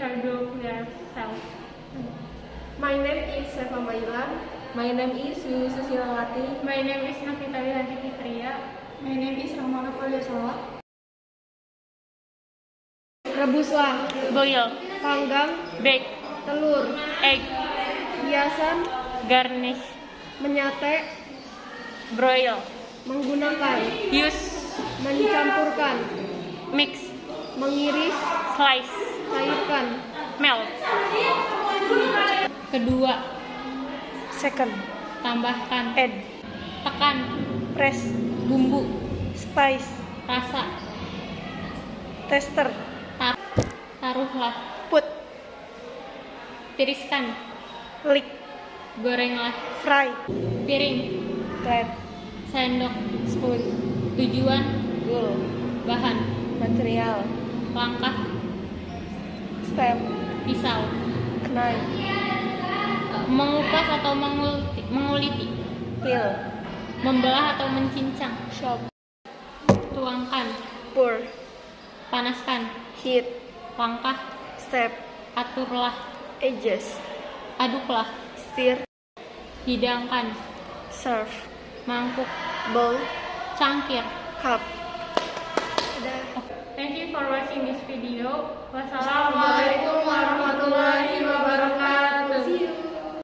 My name is Seva Mailan. My name is Wiwi Susilawati. My name is Nafita Wihanti Fitria. My name is Rahmana Falyasawa. Rebuslah, Boil. panggang, Bake. telur, Egg. hiasan, Garnish. menyate, Broil. menggunakan, Use. mencampurkan, Mix. mengiris, Slice. Cairkan, Melt. Kedua. Second. Tambahkan. Add. Tekan. Press. Bumbu. Spice. Rasa. Tester. Tar taruhlah. Put. Tiriskan. Lick. Gorenglah. Fry. Piring. Plate. Sendok. Spoon. Tujuan. Goal. Bahan. Material. Langkah. Step. Pisau. Knife. Mengupas atau menguliti. menguliti. Peel. Membelah atau mencincang. Chop. Tuangkan. Pour. Panaskan. Heat. Langkah. Step. Aturlah. Edges. Aduklah. Stir. Hidangkan. Serve. Mangkuk. Bowl. Cangkir. Cup. Thank you for watching this video. Wassalamualaikum Assalamualaikum warahmatullahi wabarakatuh.